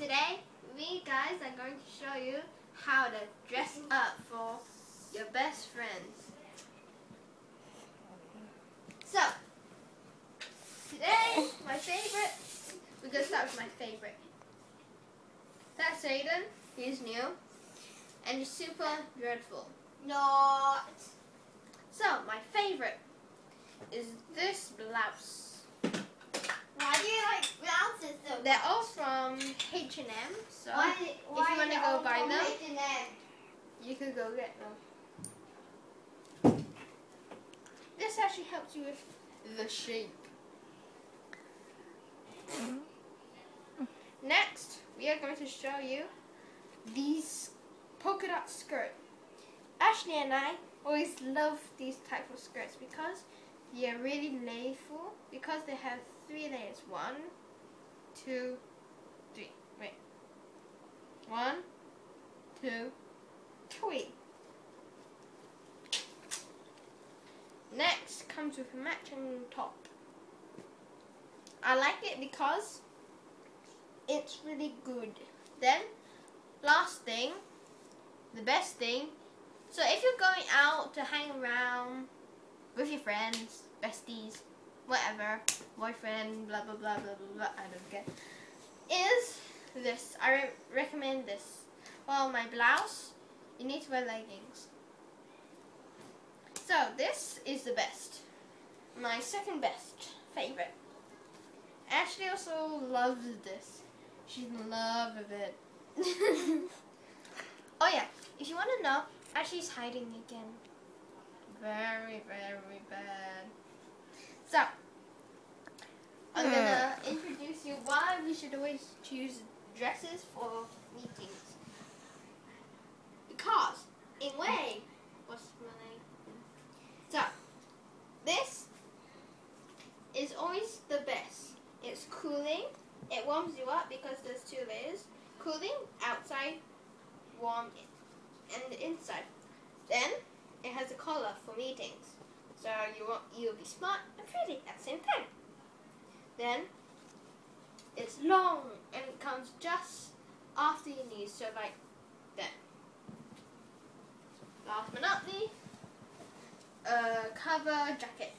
Today, we guys are going to show you how to dress up for your best friends. So, today, my favorite, we're going to start with my favorite. That's Aiden, he's new, and he's super dreadful. Not. So, my favorite is this blouse. Why do you like blouses so? They're all from H&M, so Why, why if you want to go buy them, you could go get them. This actually helps you with the shape. Next, we are going to show you these polka dot skirt. Ashley and I always love these type of skirts because they are really layerful because they have three layers. One, two, three. Wait. One, two, three. Next comes with a matching top. I like it because it's really good. Then, last thing, the best thing. So if you're going out to hang around with your friends, besties, whatever, boyfriend, blah blah blah blah blah blah, I don't care, is this. I re recommend this. Well, my blouse, you need to wear leggings. So this is the best. My second best favorite. Ashley also loves this. She's in love with it. oh yeah, if you want to know, Ashley's hiding again. Very, very bad. So, I'm gonna hmm. introduce you why we should always choose dresses for meetings. Because, in way, what's my name? So, this is always the best. It's cooling. It warms you up because there's two layers. Cooling outside, warm and inside. Then it has a collar for meetings, so you want you'll be smart and pretty at the same time. Then it's long and it comes just after your knees, so like that. Last but not least, a cover jacket.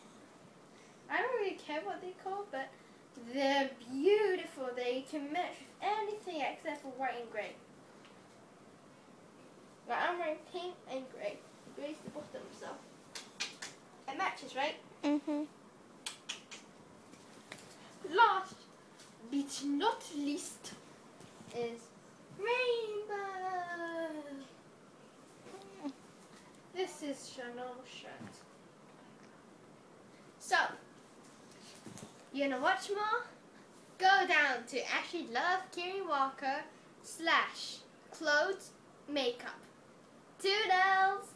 I don't really care what they call, but they're beautiful. They can match with anything except for white and grey. But I'm wearing pink and grey. Grey's the bottom, so it matches, right? Mm-hmm. Last but not least is rainbow. This is Chanel shirt. So, you wanna watch more? Go down to Ashley Love Kiri Walker slash clothes makeup. Toodles!